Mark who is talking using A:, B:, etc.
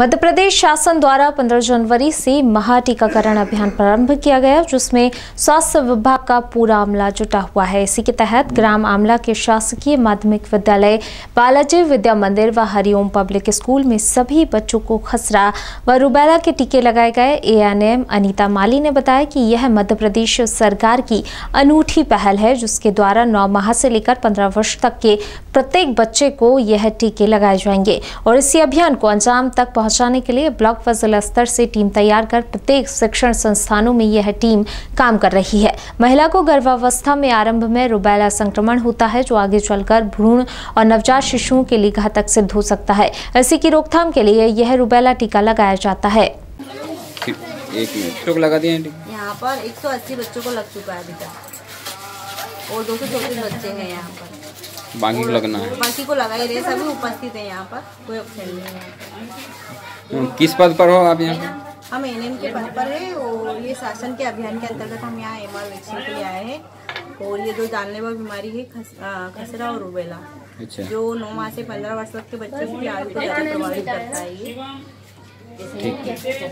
A: मध्य प्रदेश शासन द्वारा 15 जनवरी से महा टीकाकरण अभियान प्रारंभ किया गया, जिसमें स्वास्थ्य विभाग का पूरा अमला जुटा हुआ है। इसी के तहत ग्राम आमला के शासकीय माध्यमिक विद्यालय, बालाजी विद्या मंदिर व हरिओम पब्लिक स्कूल में सभी बच्चों को खसरा व रुबैला के टीके लगाए गए। एएनएम अनीता माली ने बताया कि यह मध्य प्रदेश सरकार की अनूठी पहल है, जिसके द्वारा नौ माह से लेकर पंद्रह वर्ष तक के प्रत्येक बच्चे को यह टीके लगाए जाएँगे और इसी अभियान को अंजाम तक पहुँचाने के लिए ब्लॉक व जिला स्तर से टीम तैयार कर प्रत्येक शिक्षण संस्थानों में यह टीम काम कर रही है। महिला को गर्भावस्था में आरंभ में रुबैला संक्रमण होता है जो आगे चलकर भ्रूण और नवजात शिशुओं के लिए घातक सिद्ध हो सकता है। इसी की रोकथाम के लिए यह रुबैला टीका लगाया जाता है।
B: एक मिनट। तो लगा दिए
C: यहाँ पर 180 बच्चों को लग चुका है अभी तक। और दो सौ चौतीस बच्चे हैं यहाँ पर।
B: बाकी को लगना है।
C: बाकी को लगा ही रहे सभी उपस्थित है यहाँ पर कोई ऑप्शन नहीं है।
B: हम्म, किस पद पर हो आप यहाँ?
C: हम एन के पद पर है और ये शासन के अभियान के अंतर्गत हम यहाँ एम आर वैक्सीन के लिए आए हैं। और ये जो जानलेवा बीमारी है खस, आ, खसरा और रूबेला।
B: अच्छा।
C: जो नौ माह से पंद्रह वर्ष तक के बच्चों की आयु को ज़्यादा प्रभावित करता है। ये
B: ठीक है।